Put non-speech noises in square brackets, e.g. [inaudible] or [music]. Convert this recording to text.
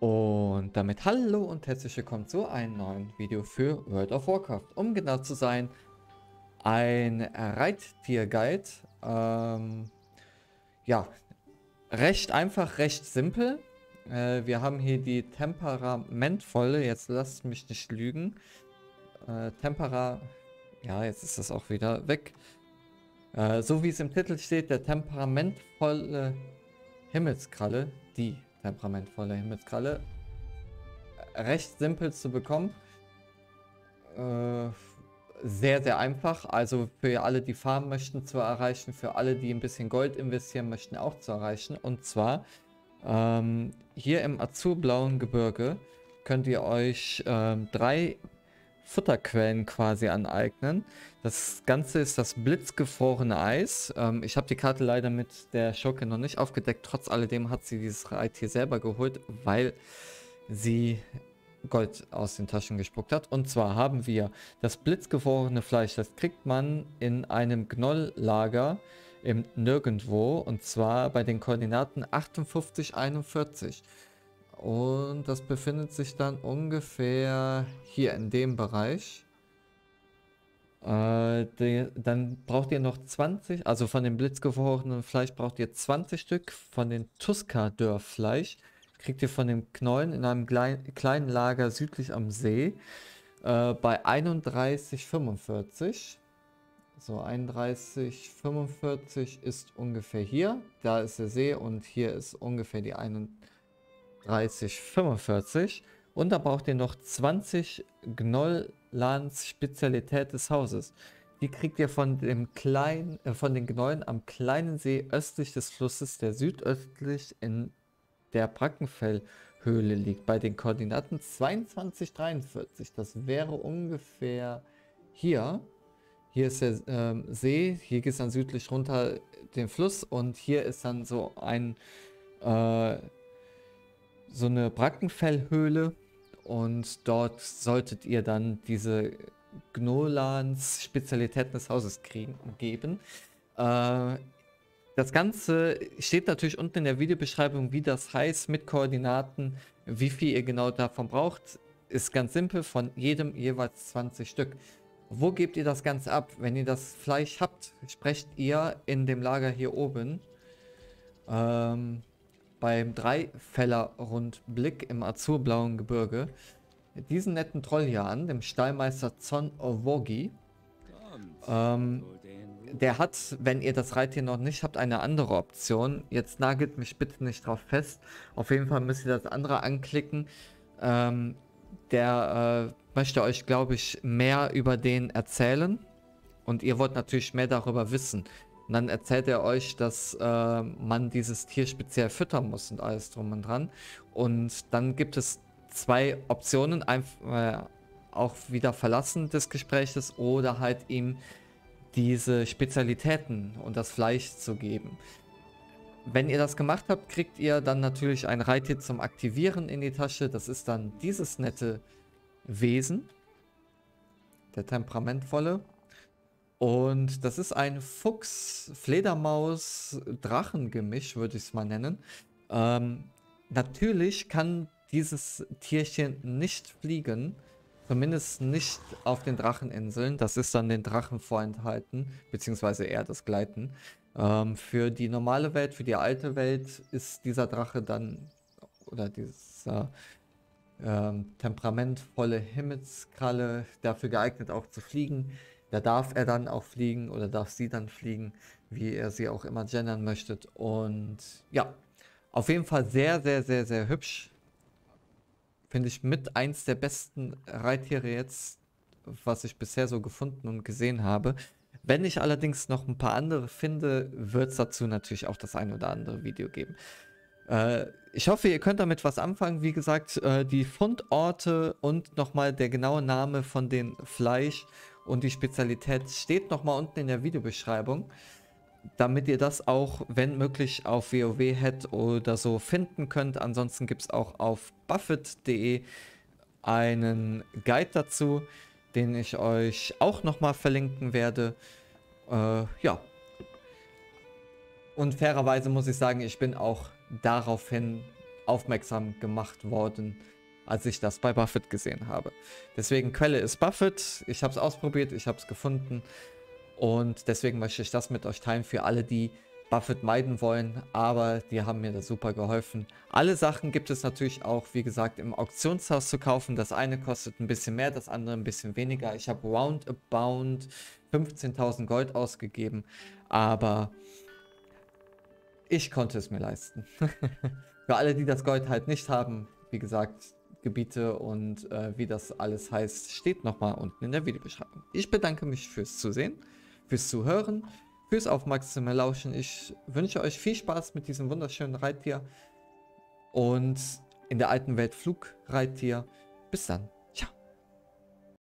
Und damit hallo und herzlich willkommen zu einem neuen Video für World of Warcraft. Um genau zu sein, ein Reittier-Guide. Ähm, ja, recht einfach, recht simpel. Äh, wir haben hier die temperamentvolle, jetzt lasst mich nicht lügen. Äh, Tempera, ja, jetzt ist das auch wieder weg. Äh, so wie es im Titel steht, der temperamentvolle Himmelskralle, die temperamentvolle Himmelskralle. Recht simpel zu bekommen. Äh, sehr, sehr einfach. Also für alle, die Farben möchten, zu erreichen. Für alle, die ein bisschen Gold investieren möchten, auch zu erreichen. Und zwar ähm, hier im azurblauen Gebirge könnt ihr euch ähm, drei Futterquellen quasi aneignen. Das Ganze ist das blitzgefrorene Eis. Ähm, ich habe die Karte leider mit der Schurke noch nicht aufgedeckt. Trotz alledem hat sie dieses Reittier selber geholt, weil sie Gold aus den Taschen gespuckt hat. Und zwar haben wir das blitzgefrorene Fleisch. Das kriegt man in einem Gnolllager im Nirgendwo. Und zwar bei den Koordinaten 5841. Und das befindet sich dann ungefähr hier in dem Bereich. Äh, die, dann braucht ihr noch 20, also von dem blitzgefrorenen Fleisch braucht ihr 20 Stück. Von den Tuska-Dörrfleisch kriegt ihr von dem Knollen in einem klein, kleinen Lager südlich am See äh, bei 31,45. So, 31,45 ist ungefähr hier. Da ist der See und hier ist ungefähr die 31. 30, 45. Und da braucht ihr noch 20 Gnollans Spezialität des Hauses. Die kriegt ihr von dem kleinen, äh, von den Gnollen am kleinen See östlich des Flusses, der südöstlich in der Brackenfellhöhle liegt, bei den Koordinaten 2243. Das wäre ungefähr hier. Hier ist der ähm, See, hier geht es dann südlich runter den Fluss und hier ist dann so ein äh, so eine Brackenfellhöhle und dort solltet ihr dann diese Gnolans Spezialitäten des Hauses kriegen, geben. Äh, das Ganze steht natürlich unten in der Videobeschreibung, wie das heißt, mit Koordinaten, wie viel ihr genau davon braucht. Ist ganz simpel, von jedem jeweils 20 Stück. Wo gebt ihr das Ganze ab? Wenn ihr das Fleisch habt, sprecht ihr in dem Lager hier oben. Ähm, beim Dreifeller-Rundblick im azurblauen Gebirge diesen netten Troll hier an, dem Stallmeister Zon Owogi. Ähm, der hat, wenn ihr das Reittier noch nicht habt, eine andere Option. Jetzt nagelt mich bitte nicht drauf fest. Auf jeden Fall müsst ihr das andere anklicken. Ähm, der äh, möchte euch, glaube ich, mehr über den erzählen. Und ihr wollt natürlich mehr darüber wissen. Und dann erzählt er euch, dass äh, man dieses Tier speziell füttern muss und alles drum und dran. Und dann gibt es zwei Optionen, einfach äh, auch wieder verlassen des Gespräches oder halt ihm diese Spezialitäten und das Fleisch zu geben. Wenn ihr das gemacht habt, kriegt ihr dann natürlich ein Reittier zum Aktivieren in die Tasche. Das ist dann dieses nette Wesen, der temperamentvolle. Und das ist ein Fuchs-Fledermaus-Drachengemisch, würde ich es mal nennen. Ähm, natürlich kann dieses Tierchen nicht fliegen. Zumindest nicht auf den Dracheninseln. Das ist dann den Drachen vorenthalten, beziehungsweise eher das Gleiten. Ähm, für die normale Welt, für die alte Welt ist dieser Drache dann, oder dieser ähm, temperamentvolle Himmelskralle dafür geeignet auch zu fliegen. Da darf er dann auch fliegen oder darf sie dann fliegen, wie er sie auch immer gendern möchte. Und ja, auf jeden Fall sehr, sehr, sehr, sehr hübsch. Finde ich mit eins der besten Reittiere jetzt, was ich bisher so gefunden und gesehen habe. Wenn ich allerdings noch ein paar andere finde, wird es dazu natürlich auch das ein oder andere Video geben. Äh, ich hoffe, ihr könnt damit was anfangen. Wie gesagt, äh, die Fundorte und nochmal der genaue Name von den Fleisch- und die Spezialität steht nochmal unten in der Videobeschreibung, damit ihr das auch, wenn möglich, auf WoW-Head oder so finden könnt. Ansonsten gibt es auch auf buffett.de einen Guide dazu, den ich euch auch nochmal verlinken werde. Äh, ja. Und fairerweise muss ich sagen, ich bin auch daraufhin aufmerksam gemacht worden, als ich das bei Buffett gesehen habe. Deswegen Quelle ist Buffett. Ich habe es ausprobiert, ich habe es gefunden. Und deswegen möchte ich das mit euch teilen für alle, die Buffett meiden wollen, aber die haben mir da super geholfen. Alle Sachen gibt es natürlich auch, wie gesagt, im Auktionshaus zu kaufen. Das eine kostet ein bisschen mehr, das andere ein bisschen weniger. Ich habe roundabout 15.000 Gold ausgegeben, aber ich konnte es mir leisten. [laughs] Für alle, die das Gold halt nicht haben, wie gesagt, Gebiete und äh, wie das alles heißt, steht nochmal unten in der Videobeschreibung. Ich bedanke mich fürs Zusehen, fürs Zuhören fürs aufmerksame Lauschen. Ich wünsche euch viel Spaß mit diesem wunderschönen Reittier und in der alten Welt Flugreittier. Bis dann.